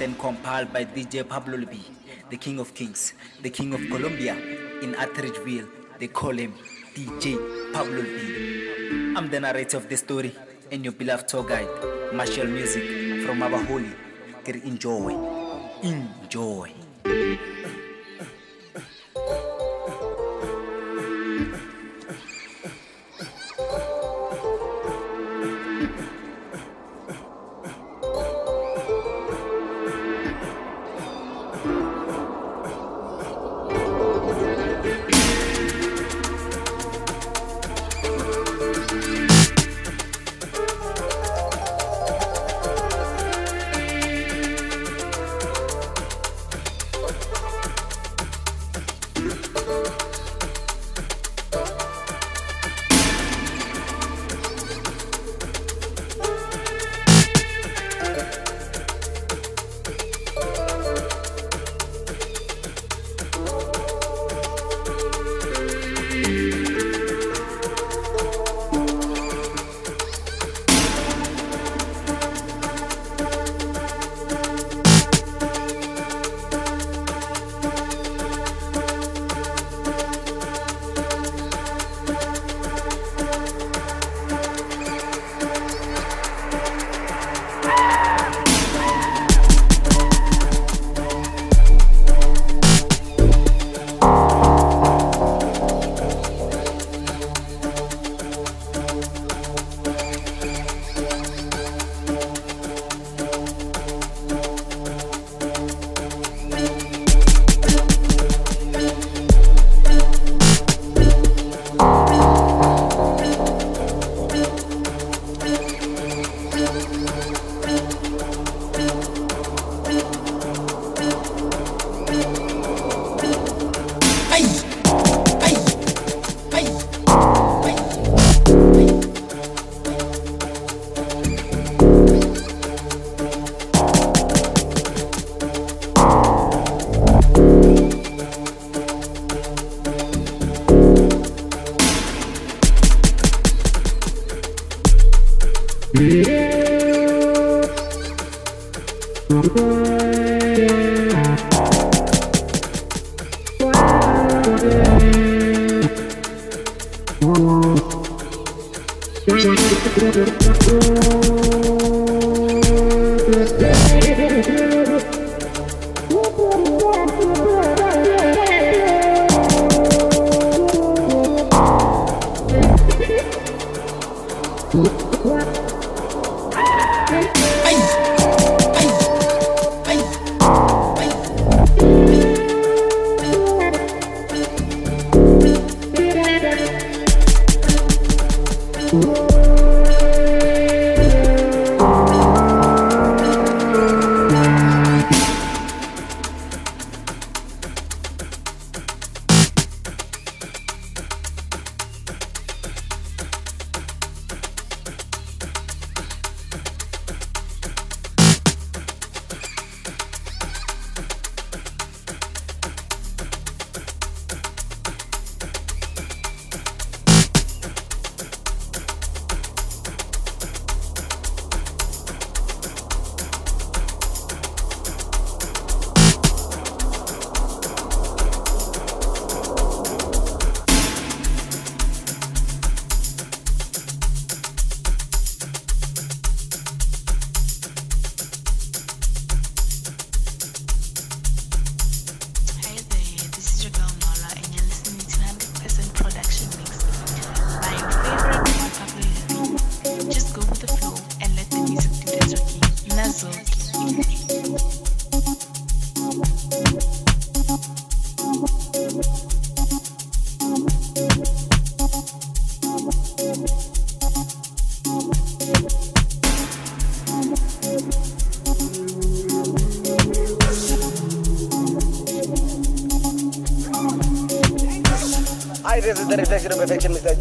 and compiled by DJ Pablo Le Bee, the king of kings, the king of Colombia. In Atteridgeville, they call him DJ Pablo Le Bee. I'm the narrator of the story and your beloved tour guide, Martial Music from Abaholi. Get enjoy. Enjoy.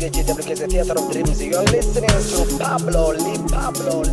DHWK, the Theater. You're listening to Pablo, Lee Pablo,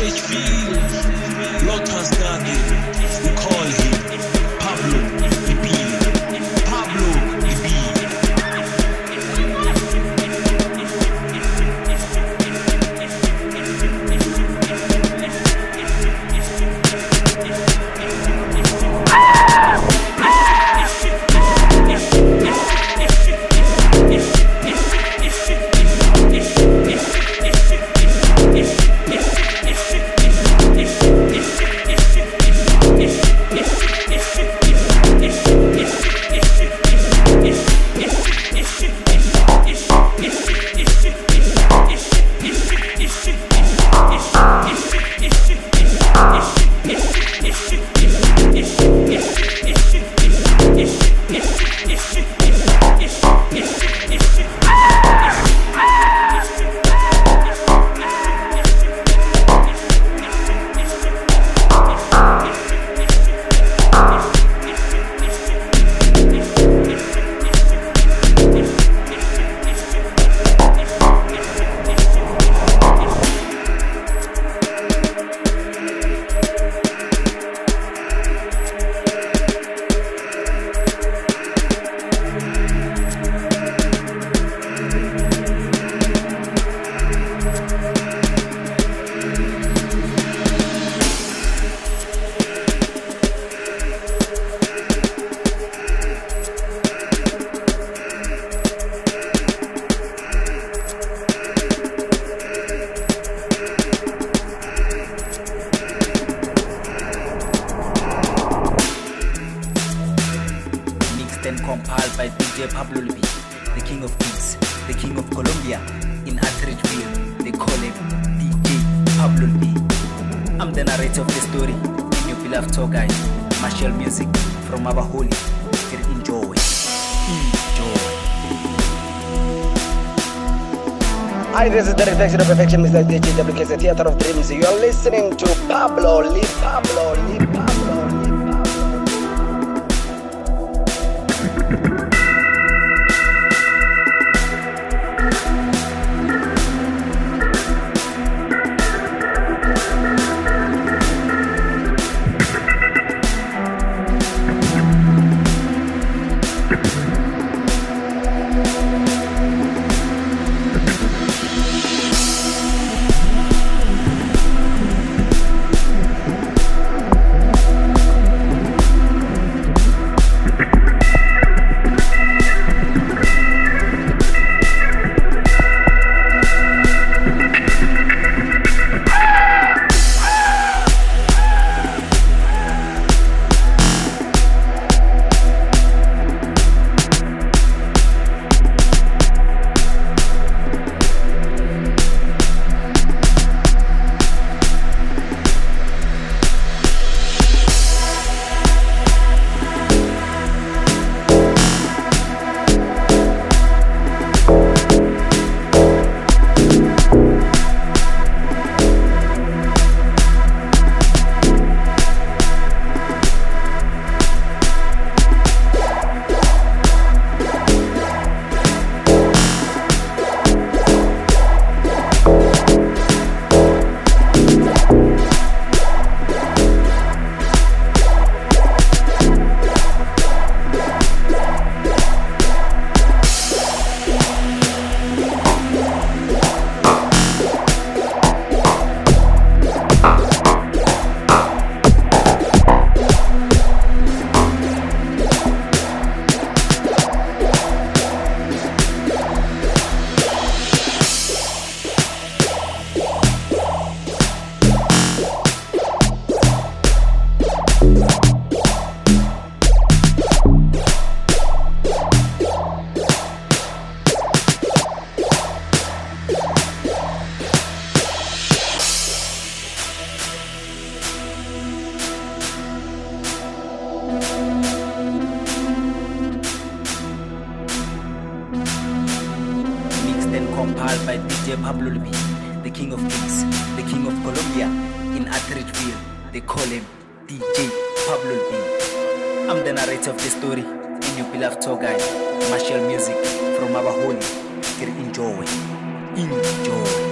treat me the king of kings, the king of Colombia. In Atteridgeville, they call him DJ Pablo B. I'm the narrator of the story and your beloved tour guide, Martial Music from Abaholi. Still enjoy. Enjoy. Hi, this is the reflection of perfection, Mr. DJ WKS Theater of Dreams. You are listening to Pablo, Lee Pablo, Lee Pablo, compiled by DJ Pablo Le Bee, the king of kings, the king of Colombia. In Atteridgeville, they call him DJ Pablo Le Bee. I'm the narrator of the story and your beloved tour guide, Martial Music from. Still enjoy. Enjoy.